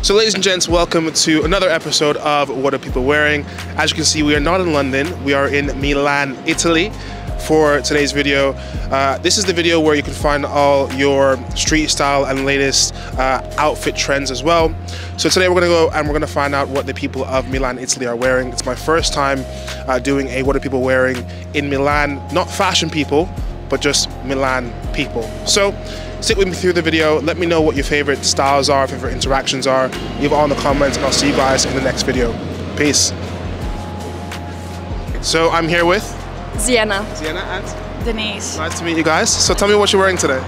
So, ladies and gents, welcome to another episode of What Are People Wearing? As you can see, we are not in London, we are in Milan, Italy for today's video. Uh, this is the video where you can find all your street style and latest uh, outfit trends as well. So today we're gonna go and we're gonna find out what the people of Milan, Italy are wearing. It's my first time uh, doing a What Are People Wearing in Milan, not fashion people, but just Milan people. So stick with me through the video. Let me know what your favorite styles are, favorite interactions are. Leave it all in the comments and I'll see you guys in the next video. Peace. So I'm here with Sienna. Sienna and Denise. nice to meet you guys. So tell me what you're wearing today.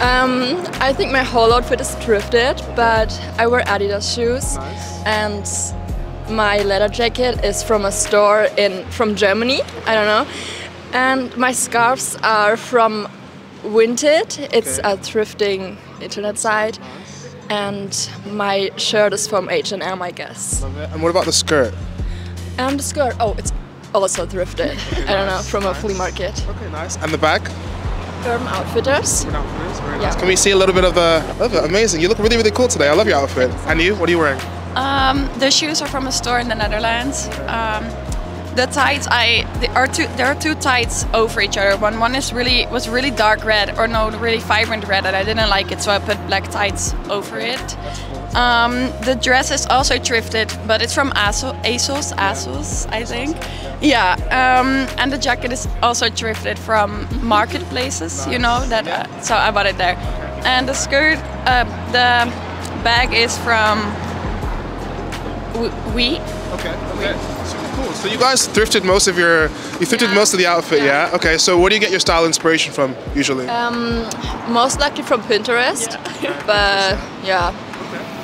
Um, I think my whole outfit is thrifted, but I wear Adidas shoes, Nice. and my leather jacket is from a store in from Germany. I don't know, and my scarves are from Vinted. It's Okay. a thrifting internet site, and my shirt is from H&M, I guess. And what about the skirt? And the skirt, oh, it's also thrifted. I don't know, from a flea market. Okay, nice. And the bag? Urban Outfitters. Very Yeah. nice. Can we see a little bit of the? Love it. Amazing. You look really, really cool today. I love your outfit. And you? What are you wearing? Um, the shoes are from a store in the Netherlands. Um, the tights, I there are two. There are two tights over each other. One one is really was really dark red, or no, really vibrant red, and I didn't like it, so I put black tights over it. Um, the dress is also thrifted, but it's from ASOS, ASOS, ASOS, I think. Yeah, um, and the jacket is also thrifted from marketplaces. You know that, uh, so I bought it there. And the skirt, uh, the bag is from we Okay. Okay. Cool. So you guys thrifted most of your, you thrifted most of the outfit, yeah. Okay. So where do you get your style inspiration from usually? Um, most likely from Pinterest, but yeah,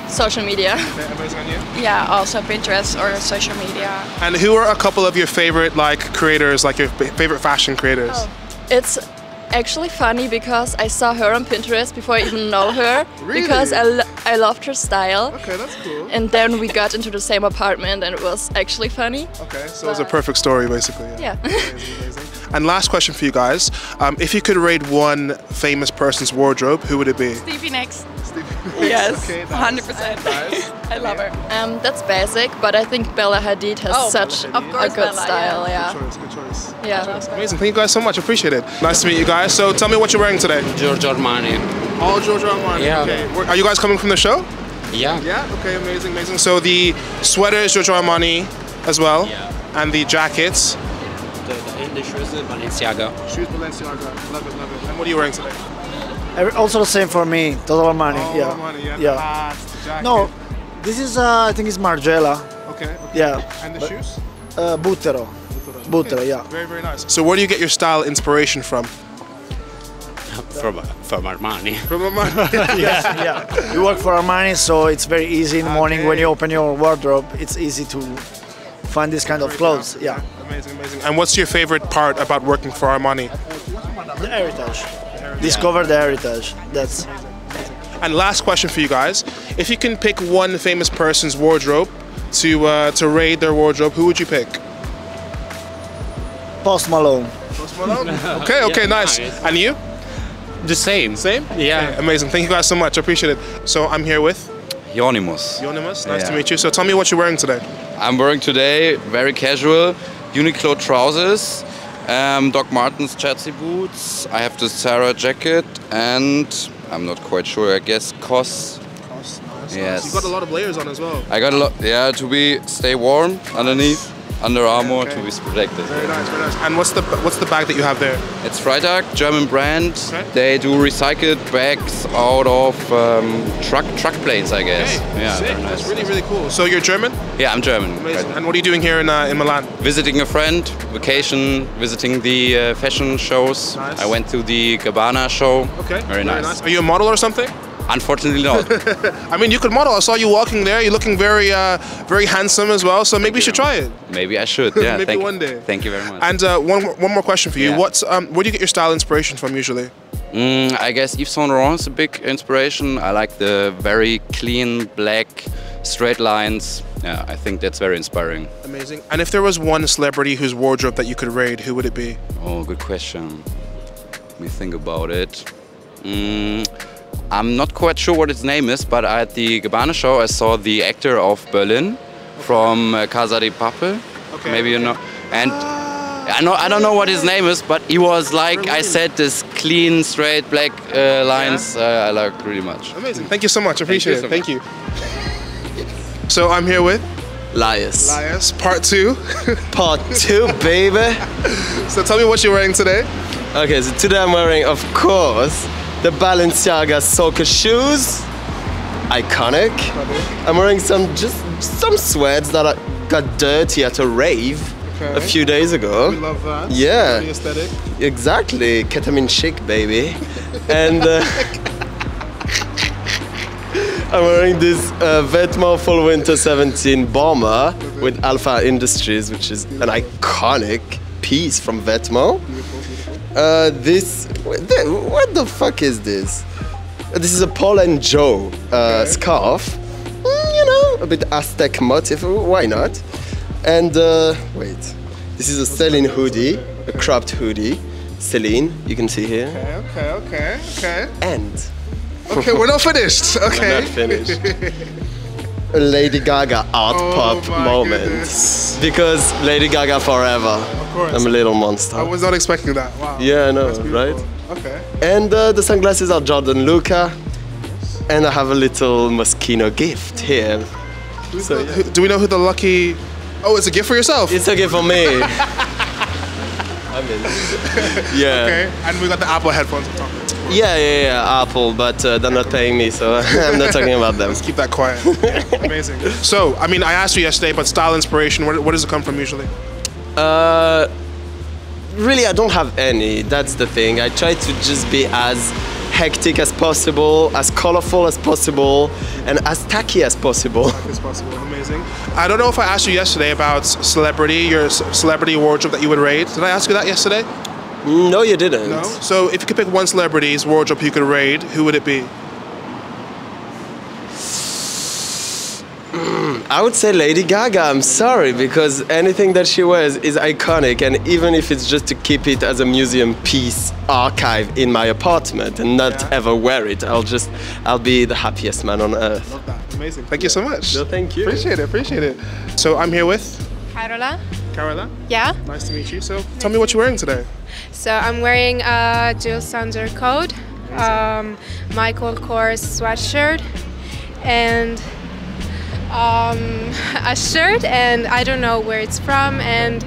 social media. Okay, yeah also Pinterest or social media. And who are a couple of your favorite like creators, like your favorite fashion creators? It's actually funny because I saw her on Pinterest before I even know her Really? because I, lo- I loved her style. Okay, that's cool. And then we got into the same apartment and it was actually funny. Okay, so it's a perfect story basically. Yeah. Amazing, amazing. And last question for you guys: um, If you could rate one famous person's wardrobe, who would it be? Stevie Nicks. Yes, Okay, 100%. Nice. I love her. Um, that's basic, but I think Bella Hadid has Oh, such Hadid. A good Bella, style. yeah. Yeah. Good choice. Good choice. Yeah. Amazing. Thank you guys so much. Appreciate it. Nice to meet you guys. So tell me what you're wearing today. Giorgio Armani. All Giorgio Armani. Yeah. Okay. Are you guys coming from the show? Yeah. Yeah. Okay. Amazing. Amazing. So the sweater is Giorgio Armani as well, Yeah. and the jackets. The, the, the shoes is Balenciaga. Shoes Balenciaga. Love it. Love it. And what are you wearing today? Every- Also the same for me, Total Armani. All yeah. Armani. Yeah. Yeah. The hats. No, this is uh, I think it's Margiela. Okay. okay. Yeah. And the But- shoes? Uh, Buttero. Butero. Buttero, yeah. Very, very nice. So where do you get your style inspiration from? From, from Armani. From Armani. yeah, yeah. You work for Armani, so it's very easy in the morning when you open your wardrobe. It's easy to find this kind of clothes. Yeah. Amazing, amazing. And what's your favorite part about working for Armani? The heritage. Discover the heritage. That's And last question for you guys: If you can pick one famous person's wardrobe to uh, to raid their wardrobe, who would you pick? Post Malone. Post Malone. okay, okay, Yeah, nice. nice. And you? The same. Same. Yeah. Okay, amazing. Thank you guys so much. I appreciate it. So I'm here with Hieronymus. Yonimus. Nice to meet you. So tell me what you're wearing today. I'm wearing today very casual Uniqlo trousers, um, Doc Martens Chelsea boots. I have the Zara jacket and I'm not quite sure. I guess COS. cos Yes. You've got a lot of layers on as well. I got a lot. Yeah, to be stay warm underneath. Under Armour okay. to be protected. Very nice, very nice. And what's the what's the bag that you have there? It's Freitag, German brand. Okay. They do recycled bags out of um, truck truck plates, I guess. Yeah, Sick. nice. That's really really cool. So you're German? Yeah, I'm German. Amazing. And what are you doing here in uh, in Milan? Visiting a friend, vacation, visiting the uh, fashion shows. Nice. I went to the Gabbana show. Okay. Very, nice. Are you a model or something? Unfortunately not. I mean, you could model. I saw you walking there. You're looking very, uh, very handsome as well. So maybe you should try it. Maybe I should. Yeah. Maybe thank one you. day. Thank you very much. And uh, one, one more question for you. Yeah. What's, um, where do you get your style inspiration from usually? Mm, I guess Yves Saint Laurent is a big inspiration. I like the very clean black straight lines. Yeah, I think that's very inspiring. Amazing. And if there was one celebrity whose wardrobe that you could raid, who would it be? Oh, good question. Let me think about it. Mm, I'm not quite sure what its name is, but at the Gabbana show I saw the actor of Berlin from uh, Casa de Papel. Okay. Maybe you know. And I know I don't know what his name is, but he was like I said, this clean, straight black uh, lines. Uh, I like really much. Amazing. Thank you so much. I appreciate you it. so Thank you. So I'm here with Lyas. Lyas, part two. Part two, baby. so tell me what you're wearing today. Okay, so today I'm wearing, of course, the Balenciaga soccer shoes. Iconic. I'm wearing some just some sweats that I got dirty at a rave a few days ago. We love that. Yeah. The aesthetic. Exactly, ketamine chic, baby. and uh, I'm wearing this uh, Vetements Fall Winter 17 bomber with Alpha Industries, which is an iconic piece from Vetements. Uh, this, what the, fuck is this? This is a Paul and Joe uh, scarf. Mm, you know, a bit Aztec motif. Why not? And uh, wait, this is a Celine hoodie, a cropped hoodie. Celine, you can see here. Okay, okay, okay, okay. And Okay, we're not finished. Okay. We're not finished. a Lady Gaga art Oh pop moment. goodness. Because Lady Gaga forever. Course. I'm a little monster. I was not expecting that. Wow. yeah, I know, right? Okay. And uh, the sunglasses are Jordan Luca. And I have a little Moschino gift here. So, yeah. Who- Do we know who the lucky? Oh, it's a gift for yourself. It's a gift for me. I mean, yeah. okay. And we got the Apple headphones on top. Yeah, yeah, yeah, Apple, but uh, they're not paying me, so I'm not talking about them. Let's keep that quiet. Amazing. So, I mean, I asked you yesterday, but style inspiration, where, where does it come from usually? Uh, really, I don't have any. That's the thing. I try to just be as hectic as possible, as colorful as possible, and as tacky as possible. It's possible. Amazing. I don't know if I asked you yesterday about celebrity, your celebrity wardrobe that you would raid. Did I ask you that yesterday? No, you didn't. No. So, if you could pick one celebrity's wardrobe you could raid, who would it be? I would say Lady Gaga. I'm sorry because anything that she wears is iconic, and even if it's just to keep it as a museum piece archive in my apartment and not Yeah. ever wear it, I'll just I'll be the happiest man on earth. Love that. Amazing. Thank you so much. No, thank you. Appreciate it. Appreciate it. So, I'm here with Carola. Carola. Yeah. Nice to meet you. So, tell me what you're wearing today. So I'm wearing a Jil Sander coat, um, Michael Kors sweatshirt, and um, a shirt, and I don't know where it's from, and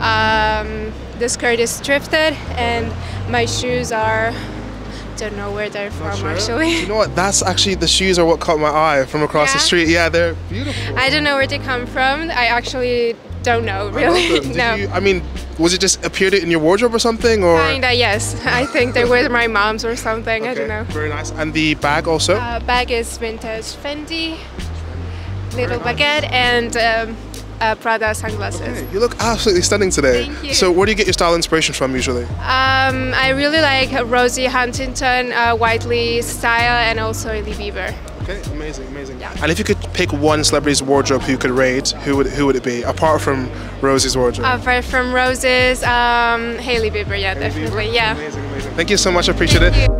um, the skirt is thrifted, and my shoes are don't know where they're from Sure. actually. You know what? That's actually the shoes are what caught my eye from across the street. Yeah, they're beautiful. I don't know where they come from. I actually don't know really. I love them. Did no. you- I mean, was it just appeared in your wardrobe or something, or? Kinda yes. I think they were my mom's or something. I don't know. Very nice. And the bag also. Uh, bag is vintage Fendi, little baguette, and um, uh, Prada sunglasses. Okay, you look absolutely stunning today. Thank you. So, where do you get your style inspiration from usually? Um, I really like Rosie Huntington, uh, Whiteley style, and also Lee Bieber. Okay, amazing, amazing. Yeah. And if you could pick one celebrity's wardrobe who could raid, who would who would it be? Apart from Rosie's wardrobe. Uh, from Roses, um, Hailey Bieber, yeah, definitely, yeah. Amazing, amazing. Thank you so much. I appreciate it. You.